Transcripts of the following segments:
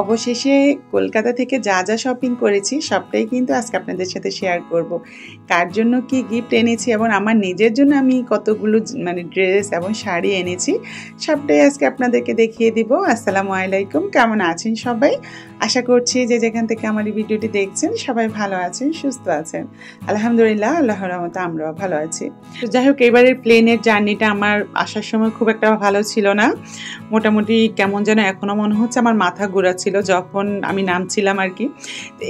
অবশেষে কলকাতা থেকে যা যা শপিং করেছি, সবটাই কিন্তু আজকে আপনাদের সাথে শেয়ার করব। কার জন্য কি গিফট এনেছি এবং আমার নিজের জন্য আমি কতগুলো মানে ড্রেস এবং শাড়ি এনেছি, সবটাই আজকে আপনাদেরকে দেখিয়ে দিব। আসসালামু আলাইকুম, কেমন আছেন সবাই? আশা করছি যে যেখান থেকে আমার এই ভিডিওটি দেখছেন, সবাই ভালো আছেন, সুস্থ আছেন। আলহামদুলিল্লাহ আল্লাহ রহমতে আমরাও ভালো আছি। তো যাই হোক, এবারের প্লেনের জার্নিটা আমার আসার সময় খুব একটা ভালো ছিল না। মোটামুটি কেমন যেন এখনও মনে হচ্ছে আমার মাথা ঘোরাচ্ছিল যখন আমি নামছিলাম আর কি।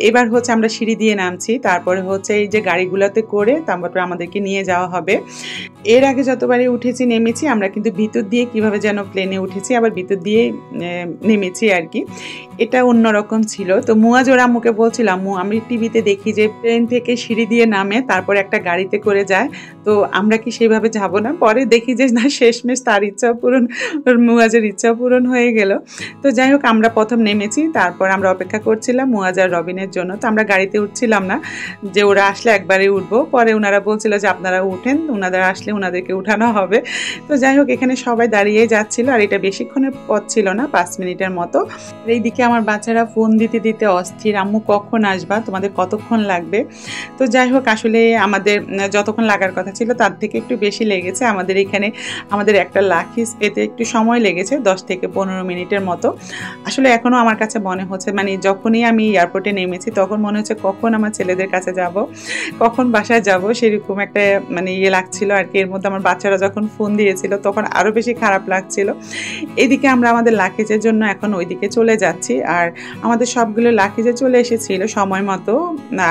এবার হচ্ছে আমরা সিঁড়ি দিয়ে নামছি, তারপরে হচ্ছে এই যে গাড়িগুলোতে করে তারপরে আমাদেরকে নিয়ে যাওয়া হবে। এর আগে যতবারই উঠেছি, নেমেছি, আমরা কিন্তু ভিতর দিয়ে কীভাবে যেন প্লেনে উঠেছি, আবার ভিতর দিয়ে নেমেছি আর কি। এটা অন্যরকম ছিল। তো মুয়াজোর আম্মুকে বলছিলাম মু আমি টিভিতে দেখি যে প্লেন থেকে সিঁড়ি দিয়ে নামে, তারপর একটা গাড়িতে করে যায়। তো আমরা কি সেভাবে যাব না? পরে দেখি যে, না, শেষমেশ তার ইচ্ছা পূরণ মুয়াজের ইচ্ছা পূরণ হয়ে গেল। তো যাই হোক, আমরা প্রথম নেমেছি তারপর আমরা অপেক্ষা করছিলাম মুয়াজার রবিনের জন্য। তো আমরা গাড়িতে উঠছিলাম না, যে ওরা আসলে একবারে উঠবো। পরে ওনারা বলছিল যে আপনারা উঠেন ওনাদের আসলে ওনাদেরকে উঠানো হবে। তো যাই হোক, এখানে সবাই দাঁড়িয়ে যাচ্ছিল, আর এটা বেশিক্ষণের পথ ছিল না, পাঁচ মিনিটের মতো। এইদিকে আমার বাচ্চারা ফোন দিতে দিতে অস্থির, আম্মু, কখন আসবা? তোমাদের কতক্ষণ লাগবে? তো যাই হোক, আসলে আমাদের যতক্ষণ লাগার কথা ছিল, তার থেকে একটু বেশি লেগেছে। আমাদের এখানে, আমাদের একটা লাখিস পেতে একটু সময় লেগেছে, দশ থেকে পনেরো মিনিটের মতো। আসলে এখনও আমার কাছে মনে হচ্ছে মানে যখনই আমি এয়ারপোর্টে নেমেছি তখন মনে হচ্ছে কখন আমার ছেলেদের কাছে যাব, কখন বাসায় যাব সেরকম একটা মানে ইয়ে লাগছিল আর কি। এর মধ্যে আমার বাচ্চারা যখন ফোন দিয়েছিল তখন আরও বেশি খারাপ লাগছিল। এদিকে আমরা আমাদের লাকিজের জন্য এখন ওইদিকে চলে যাচ্ছি আর আমাদের সবগুলো লাকিজে চলে এসেছিল সময় মতো।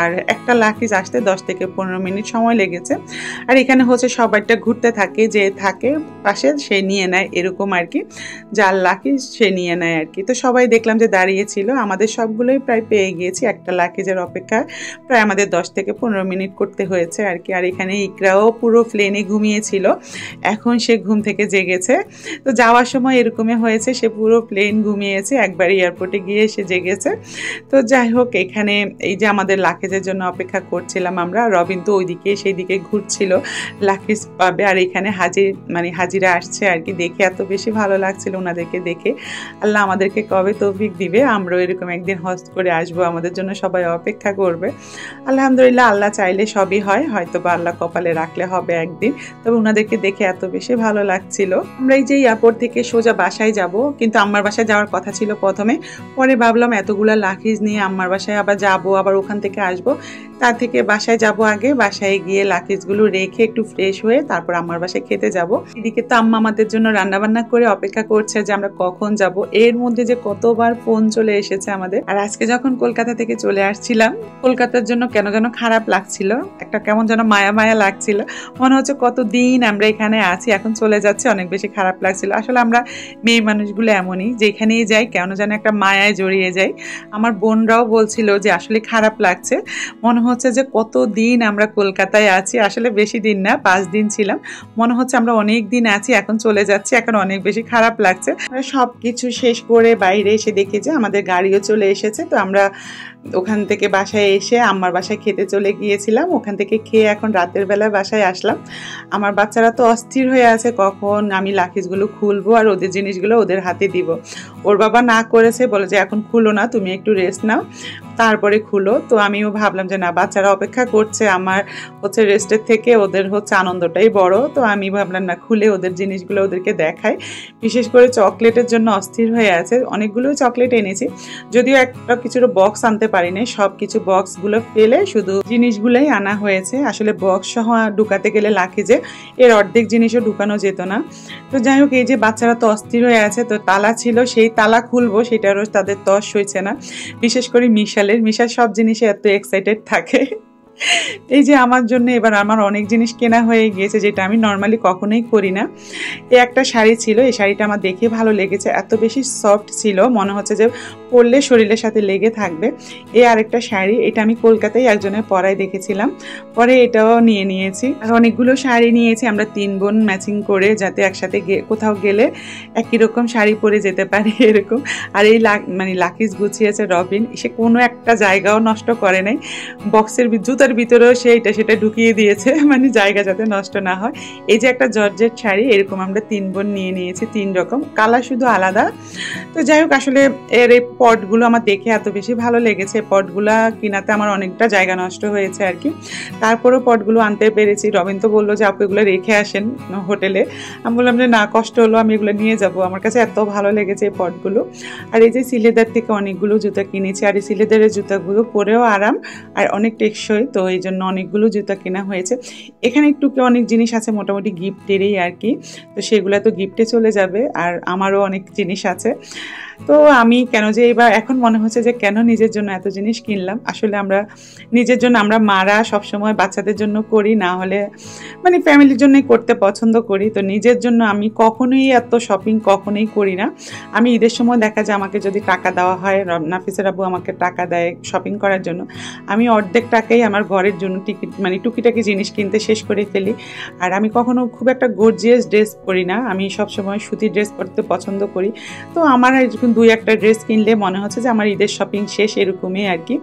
আর একটা লাকিজ আসতে দশ থেকে পনেরো মিনিট সময় লেগেছে। আর এখানে হচ্ছে সবাইটা ঘুরতে থাকে, যে থাকে পাশে সে নিয়ে নেয় এরকম আর কি। যার লাকিজ সে নিয়ে নেয় আর কি। তো সবাই দেখলাম যে দাঁড়িয়েছিল। আমাদের সবগুলোই প্রায় পেয়ে গিয়েছি। একটা লাকিজের অপেক্ষা প্রায় আমাদের দশ থেকে পনেরো মিনিট করতে হয়েছে আর কি। আর এখানে ইকরাও পুরো প্লেনে ঘুমিয়েছিল। এখন সে ঘুম থেকে জেগেছে। তো যাওয়ার সময় এরকমই হয়েছে, সে পুরো প্লেন ঘুমিয়েছে। একবার এয়ারপোর্টে গিয়ে সে জেগেছে। তো যাই হোক, এখানে এই যে আমাদের লাকেজের জন্য অপেক্ষা করছিলাম আমরা, রবিন তো ওইদিকে সেই দিকে ঘুরছিল। লাকেজ পাবে আর এখানে হাজির মানে হাজিরা আসছে আর কি। দেখে এত বেশি ভালো লাগছিল ওনাদেরকে দেখে। আল্লাহ আমাদেরকে কবে তৌফিক দিবে, আমরাও এরকম একদিন হস্ত করে আসব, আমাদের জন্য সবাই অপেক্ষা করবে। আলহামদুলিল্লাহ, আল্লাহ চাইলে সবই হয় হয়তো বা আল্লাহ কপালে রাখলে হবে একদিন। তবে ওনাদেরকে দেখে এত বেশি ভালো লাগছিল। আমরা এই যে এয়ারপোর্ট থেকে সোজা বাসায় যাব, কিন্তু আমার বাসায় যাওয়ার কথা ছিল প্রথমে। পরে ভাবলাম এতগুলা লাখিজ নিয়ে আমার বাসায় আবার যাব, আবার ওখান থেকে আসব। তার থেকে বাসায় যাব আগে, বাসায় গিয়ে লাকিজগুলো রেখে একটু ফ্রেশ হয়ে তারপর আমার বাসায় খেতে যাব। এদিকে তো আম্মা আমাদের জন্য রান্নাবান্না করে অপেক্ষা করছে যে আমরা কখন যাব। এর মধ্যে যে কতবার ফোন চলে এসেছে আমাদের। আর আজকে যখন কলকাতা থেকে চলে আসছিলাম, কলকাতার জন্য কেন যেন খারাপ লাগছিল, একটা কেমন যেন মায়া মায়া লাগছিল। মনে হচ্ছে কতদিন আমরা এখানে আছি, এখন চলে যাচ্ছে, অনেক বেশি খারাপ লাগছিল। আসলে আমরা মেয়ে মানুষগুলো এমনই যেখানেই যাই, কেন যেন একটা মায়ায় জড়িয়ে যাই। আমার বোনরাও বলছিল যে আসলে খারাপ লাগছে। মনে হচ্ছে যে কত দিন আমরা কলকাতায় আছি, আসলে বেশি দিন না, পাঁচ দিন ছিলাম। মনে হচ্ছে আমরা অনেক দিন আছি, এখন চলে যাচ্ছি, এখন অনেক বেশি খারাপ লাগছে। সব কিছু শেষ করে বাইরে এসে দেখি যে আমাদের গাড়িও চলে এসেছে। তো আমরা ওখান থেকে বাসায় এসে আমার বাসায় খেতে চলে গিয়েছিলাম। ওখান থেকে খেয়ে এখন রাতের বেলায় বাসায় আসলাম। আমার বাচ্চারা তো অস্থির হয়ে আছে, কখন আমি লাখিজগুলো খুলবো আর ওদের জিনিসগুলো ওদের হাতে দিব। ওর বাবা না করেছে, বলে যে এখন খুলো না, তুমি একটু রেস্ট নাও। তারপরে খুলো। তো আমিও ভাবলাম যে না, বাচ্চারা অপেক্ষা করছে। আমার হচ্ছে রেস্টের থেকে ওদের হচ্ছে আনন্দটাই বড়। তো আমি ভাবলাম না, খুলে ওদের জিনিসগুলো ওদেরকে দেখাই। বিশেষ করে চকলেটের জন্য অস্থির হয়ে আছে। অনেকগুলো চকলেট এনেছি। যদিও একটা কিছুর বক্স আনতে পারিনি সব কিছু বক্সগুলো ফেলে শুধু জিনিসগুলোই আনা হয়েছে। আসলে বক্স সহ ঢুকাতে গেলে লাখে যে এর অর্ধেক জিনিসও ঢুকানো যেত না। তো যাই হোক, এই যে বাচ্চারা তো অস্থির হয়ে আছে, তো তালা ছিল, সেই তালা খুলবো, সেটারও তাদের তস হয়েছে না। বিশেষ করে মিশালের, মিশাল সব জিনিসে এত এক্সাইটেড থাকে। এই যে আমার জন্য এবার আমার অনেক জিনিস কেনা হয়ে গিয়েছে যেটা আমি নর্মালি কখনোই করি না। এই একটা শাড়ি ছিল, এই শাড়িটা আমার দেখে ভালো লেগেছে। এত বেশি সফট ছিল, মনে হচ্ছে যে পরলে শরীরের সাথে লেগে থাকবে। এই আরেকটা শাড়ি, এটা আমি কলকাতায় একজনের পরায় দেখেছিলাম। পরে এটাও নিয়ে নিয়েছি। আর অনেকগুলো শাড়ি নিয়েছি, আমরা তিন বোন ম্যাচিং করে যাতে একসাথে কোথাও গেলে একই রকম শাড়ি পরে যেতে পারি এরকম। আর এই মানে লাকিজ গুছিয়েছে রবিন সে কোনো একটা জায়গাও নষ্ট করে নাই। বক্সের জুতার ভিতরেও সে এটা, সেটা ঢুকিয়ে দিয়েছে। মানে জায়গা যাতে নষ্ট না হয়। এই যে একটা জর্জের শাড়ি, এরকম আমরা তিন বোন নিয়ে নিয়েছি, তিন রকম। কালার শুধু আলাদা। তো যাই হোক, আসলে এর পটগুলো আমার দেখে এত বেশি ভালো লেগেছে। পটগুলো কিনাতে আমার অনেকটা জায়গা নষ্ট হয়েছে আর কি। তারপরেও পটগুলো আনতে পেরেছি। রবিন তো বলল যে, আপু, এগুলো রেখে আসেন হোটেলে। আমি বললাম যে, না, কষ্ট হলো, আমি এগুলো নিয়ে যাব। আমার কাছে এত ভালো লেগেছে এই পটগুলো। আর এই যে সিলেদার থেকে অনেকগুলো জুতা কিনেছি, আর এই সিলেদারের জুতাগুলো পরেও আরাম আর অনেক টেকসই, তো এই জন্য অনেকগুলো জুতা কেনা হয়েছে। এখানে একটু অনেক জিনিস আছে মোটামুটি গিফটেরই আর কি, তো সেগুলো তো গিফটে চলে যাবে, আর আমারও অনেক জিনিস আছে। তো আমি কেন যে এবার এখন মনে হচ্ছে যে কেন নিজের জন্য এত জিনিস কিনলাম? আসলে আমরা নিজের জন্য আমরা মারা সবসময় বাচ্চাদের জন্য করি, না হলে মানে ফ্যামিলির জন্যই করতে পছন্দ করি। তো নিজের জন্য আমি কখনোই এত শপিং কখনোই করি না। আমি ঈদের সময় দেখা যায় আমাকে যদি টাকা দেওয়া হয় নাফিসের আবু আমাকে টাকা দেয় শপিং করার জন্য। আমি অর্ধেক টাকাই আমার ঘরের জন্য টিকিট মানে টুকিটাকি জিনিস কিনতে শেষ করে ফেলি। আর আমি কখনো খুব একটা গর্জিয়াস ড্রেস পরি না। আমি সবসময় সুতির ড্রেস পরতে পছন্দ করি। তো আমার এরকম দুই একটা ড্রেস কিনলে মনে হচ্ছে যে আমার ঈদের শপিং শেষ এরকমই আর কি।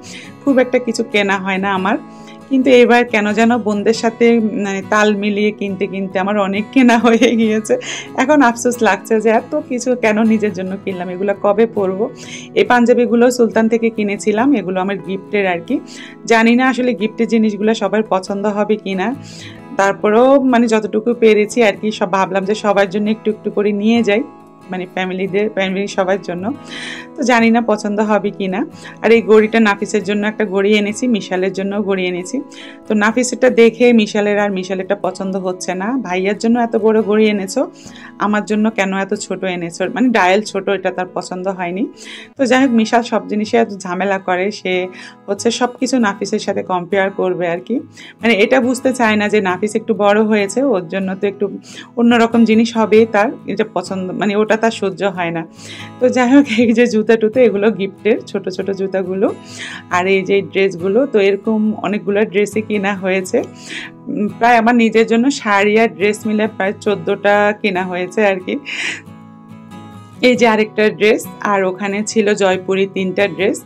খুব একটা কিছু কেনা হয় না আমার। কিন্তু এবার কেন যেন বোনদের সাথে মানে তাল মিলিয়ে কিনতে কিনতে আমার অনেক কেনা হয়ে গিয়েছে। এখন আফসোস লাগছে যে এত কিছু কেন নিজের জন্য কিনলাম? এগুলো কবে পরবো? এই পাঞ্জাবিগুলো সুলতান থেকে কিনেছিলাম। এগুলো আমার গিফটের আর কি। জানি না আসলে গিফটের জিনিসগুলো সবার পছন্দ হবে কি না তারপরেও মানে যতটুকু পেরেছি আর কি, সব ভাবলাম যে সবার জন্য একটু একটু করে নিয়ে যাই। মানে ফ্যামিলিদের, ফ্যামিলি সবার জন্য। তো জানি না পছন্দ হবে কি না আর এই গড়িটা নাফিসের জন্য একটা গড়ি এনেছি, মিশালের জন্য গড়ি এনেছি। তো নাফিসেরটা দেখে মিশালের আর মিশালেরটা পছন্দ হচ্ছে না। ভাইয়ার জন্য এত বড় গড়ি এনেছো, আমার জন্য কেন এত ছোট এনেছো? মানে ডায়াল ছোট, এটা তার পছন্দ হয়নি। তো যাই হোক, মিশাল সব জিনিসে এত ঝামেলা করে, সে হচ্ছে সব কিছু নাফিসের সাথে কম্পেয়ার করবে আর কি। মানে এটা বুঝতে চায় না যে নাফিস একটু বড় হয়েছে, ওর জন্য তো একটু অন্যরকম জিনিস হবেই তার, এটা পছন্দ মানে ওটা তার সহ্য হয় না। তো যাই হোক এই যে জুতা টুতো, এগুলো গিফটের ছোট ছোট জুতাগুলো। আর এই যে ড্রেসগুলো, তো এরকম অনেকগুলো ড্রেসই কেনা হয়েছে। প্রায় আমার নিজের জন্য শাড়ি আর ড্রেস মিলে প্রায় চোদ্দোটা কেনা হয়েছে আর কি। এই যে আরেকটা ড্রেস, আর ওখানে ছিল জয়পুরি তিনটা ড্রেস।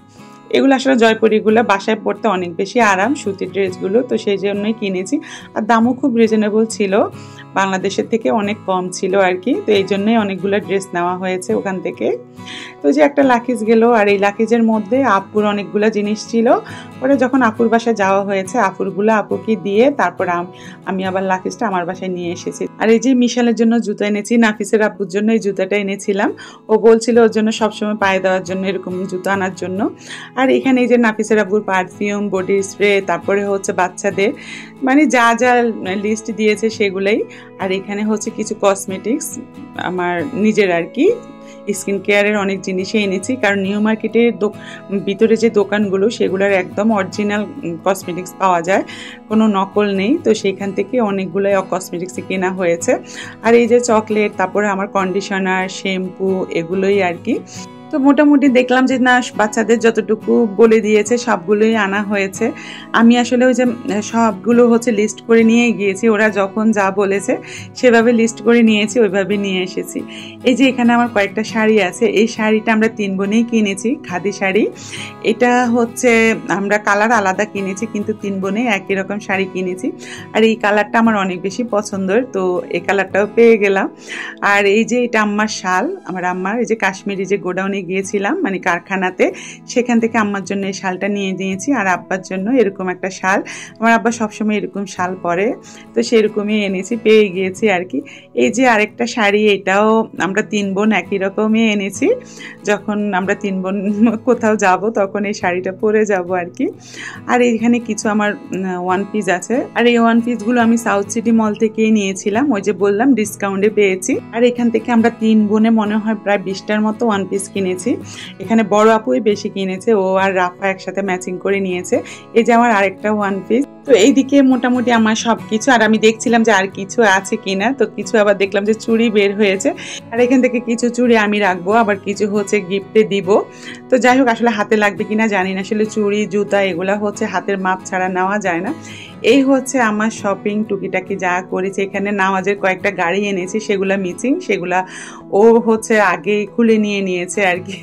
এগুলো আসলে জয়পুরিগুলো বাসায় পড়তে অনেক বেশি আরাম, সুতির ড্রেসগুলো, তো সেই জন্যই কিনেছি। আর দামও খুব রিজনেবল ছিল। বাংলাদেশের থেকে অনেক কম ছিল আর কি। তো এই জন্যই অনেকগুলো ড্রেস নেওয়া হয়েছে ওখান থেকে। তো যে একটা লাকিজ গেল, আর এই লাকিজের মধ্যে আপুর অনেকগুলো জিনিস ছিল। পরে যখন আপুর বাসায় যাওয়া হয়েছে, আপুরগুলো আপুকে দিয়ে তারপর আমি আবার লাকিজটা আমার বাসায় নিয়ে এসেছি। আর এই যে মিশালের জন্য জুতো এনেছি, নাফিসের আপুর জন্য এই জুতাটা এনেছিলাম। ও বলছিল ওর জন্য সবসময় পায়ে দেওয়ার জন্য এরকম জুতো আনার জন্য। আর এখানে এই যে নাফিসের আবুর পারফিউম বডি স্প্রে তারপরে হচ্ছে বাচ্চাদের মানে যা যা লিস্ট দিয়েছে সেগুলোই আর এখানে হচ্ছে কিছু কসমেটিক্স আমার নিজের আর কি স্কিন কেয়ারের অনেক জিনিসই এনেছি। কারণ নিউ মার্কেটের ভিতরে যে দোকানগুলো, সেগুলোর একদম অরিজিনাল কসমেটিক্স পাওয়া যায়। কোনো নকল নেই, তো সেইখান থেকে অনেকগুলোই কসমেটিক্সে কেনা হয়েছে। আর এই যে চকলেট তারপরে আমার কন্ডিশনার শ্যাম্পু এগুলোই আর কি। তো মোটামুটি দেখলাম যে, না, বাচ্চাদের যতটুকু বলে দিয়েছে, সবগুলোই আনা হয়েছে। আমি আসলে ওই যে, সবগুলো হচ্ছে লিস্ট করে নিয়ে গিয়েছি। ওরা যখন যা বলেছে, সেভাবে লিস্ট করে নিয়েছি, ওইভাবে নিয়ে এসেছি। এই যে, এখানে আমার কয়েকটা শাড়ি আছে। এই শাড়িটা আমরা তিন বোনেই কিনেছি, খাদি শাড়ি। এটা হচ্ছে, আমরা কালার আলাদা কিনেছি, কিন্তু তিন বোনে একই রকম শাড়ি কিনেছি। আর এই কালারটা আমার অনেক বেশি পছন্দের, তো এই কালারটাও পেয়ে গেলাম। আর এই যে, এটা আম্মার শাল, আমার আম্মার, এই যে, কাশ্মীরি যে, গোডাউনে গিয়েছিলাম মানে কারখানাতে। সেখান থেকে আম্মার জন্য এই শালটা নিয়ে নিয়েছি আর আব্বার জন্য এরকম একটা শাল। আমার আব্বা সবসময় এরকম শাল পরে, তো সেরকমই এনেছি, পেয়ে গিয়েছি আর কি। এই যে আরেকটা শাড়ি, এটাও আমরা তিন বোন একই রকমই এনেছি। যখন আমরা তিন বোন কোথাও যাব, তখন এই শাড়িটা পরে যাব আর কি। আর এইখানে কিছু আমার ওয়ান পিস আছে। আর এই ওয়ান পিসগুলো আমি সাউথ সিটি মল থেকেই নিয়েছিলাম। ওই যে বললাম ডিসকাউন্টে পেয়েছি। আর এখান থেকে আমরা তিন বোনে মনে হয় প্রায় বিশটার মতো ওয়ান পিস কিনেছি। এখানে বড় আপুই বেশি কিনেছে, ও আর রাফা একসাথে ম্যাচিং করে নিয়েছে। এই যে আমার আরেকটা ওয়ান পিস তো এইদিকে মোটামুটি আমার সব কিছু আর আমি দেখছিলাম যে আর কিছু আছে কিনা, তো কিছু আবার দেখলাম যে চুড়ি বের হয়েছে। আর এখান থেকে কিছু চুড়ি আমি রাখব, আবার কিছু হচ্ছে গিফটে দিব। তো যাই হোক, আসলে হাতে লাগবে কিনা জানি না, আসলে চুড়ি জুতা এগুলা হচ্ছে হাতের মাপ ছাড়া নেওয়া যায় না। এই হচ্ছে আমার শপিং টুকিটাকি যা করেছে, এখানে নামাজের কয়েকটা গাড়ি এনেছি, সেগুলা মিচিং, সেগুলা ও হচ্ছে আগে খুলে নিয়ে নিয়েছে আর কি,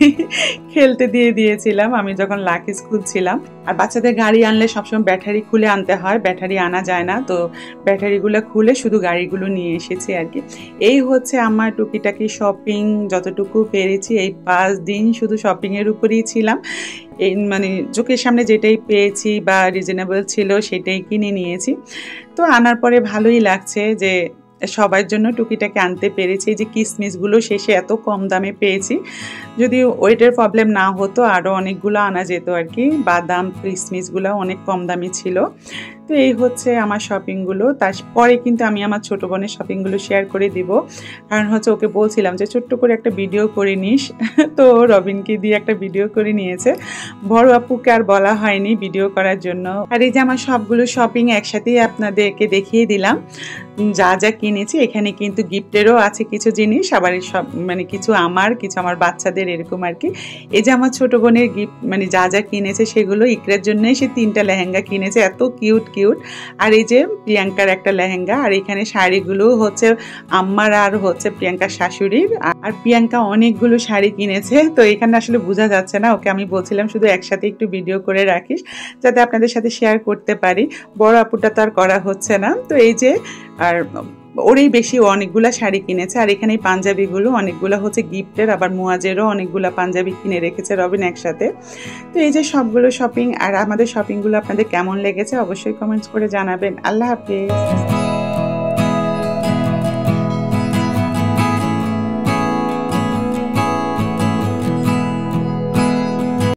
খেলতে দিয়ে দিয়েছিলাম, আমি যখন লাকি স্কুল ছিলাম আর বাচ্চাদের গাড়ি আনলে সবসময় ব্যাটারি খুলে আনতে হয়, ব্যাটারি আনা যায় না। তো ব্যাটারিগুলো খুলে শুধু গাড়িগুলো নিয়ে এসেছি আর কি। এই হচ্ছে আমার টুকিটাকি শপিং। যতটুকু পেরেছি এই পাঁচ দিন শুধু শপিংয়ের উপরেই ছিলাম। এই মানে চোখের সামনে যেটাই পেয়েছি বা রিজনেবল ছিল সেটাই কিনে নিয়েছি। তো আনার পরে ভালোই লাগছে যে সবার জন্য টুকিটাকে আনতে পেরেছি। যে কিসমিসগুলো শেষে এত কম দামে পেয়েছি। যদি ওয়েটের প্রবলেম না হতো আরও অনেকগুলো আনা যেত আর কি। বাদাম, কিসমিসগুলো অনেক কম দামে ছিল। তো এই হচ্ছে আমার শপিংগুলো তারপরে কিন্তু আমি আমার ছোটো বোনের শপিংগুলো শেয়ার করে দিব। কারণ হচ্ছে ওকে বলছিলাম যে, ছোট্ট করে একটা ভিডিও করে নিস। তো রবিনকে দিয়ে একটা ভিডিও করে নিয়েছে। বড় আপুকে আর বলা হয়নি ভিডিও করার জন্য। আর এই যে আমার সবগুলো শপিং একসাথেই আপনাদেরকে দেখিয়ে দিলাম। যা যা কিনেছি, এখানে কিন্তু গিফটেরও আছে কিছু জিনিস। আবার সব মানে কিছু আমার কিছু আমার বাচ্চাদের এরকম আর কি। এই যে আমার ছোট বোনের গিফট মানে যা যা কিনেছে, সেগুলো ইকরের জন্যই সে তিনটা লেহেঙ্গা কিনেছে। এত কিউট কিউট আর এই যে প্রিয়াঙ্কার একটা লেহেঙ্গা, আর এখানে শাড়িগুলো হচ্ছে আম্মার আর হচ্ছে প্রিয়াঙ্কার শাশুড়ির। আর প্রিয়াঙ্কা অনেকগুলো শাড়ি কিনেছে, তো এখানে আসলে বোঝা যাচ্ছে না। ওকে আমি বলছিলাম শুধু একসাথে একটু ভিডিও করে রাখিস, যাতে আপনাদের সাথে শেয়ার করতে পারি। বড় আপুটা তো আর করা হচ্ছে না। তো এই যে, আর ওরই বেশি অনেকগুলো শাড়ি কিনেছে। আর এখানে পাঞ্জাবিগুলো, অনেকগুলো হচ্ছে গিফটের, আবার মোয়াজেরও অনেকগুলো পাঞ্জাবি কিনে রেখেছে রবিন একসাথে। তো এই যে সবগুলো শপিং আর আমাদের শপিংগুলো আপনাদের কেমন লেগেছে অবশ্যই কমেন্টস করে জানাবেন। আল্লাহ হাফিজ।